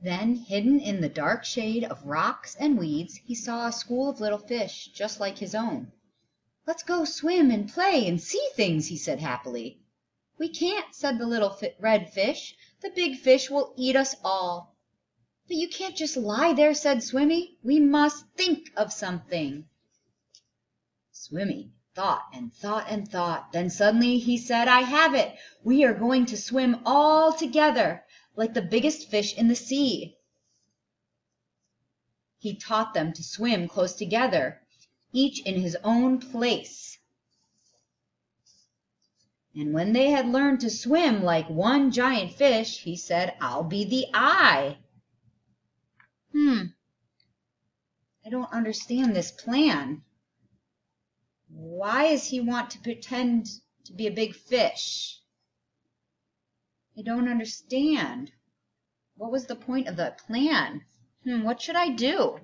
Then, hidden in the dark shade of rocks and weeds, he saw a school of little fish just like his own. "Let's go swim and play and see things," he said happily. "We can't," said the little red fish. "The big fish will eat us all." "But you can't just lie there," said Swimmy. "We must think of something." Swimmy thought and thought and thought. Then suddenly he said, "I have it! We are going to swim all together, like the biggest fish in the sea." He taught them to swim close together, each in his own place. And when they had learned to swim like one giant fish, he said, "I'll be the eye." "Hmm, I don't understand this plan. Why does he want to pretend to be a big fish? I don't understand. What was the point of that plan? Hmm, what should I do?"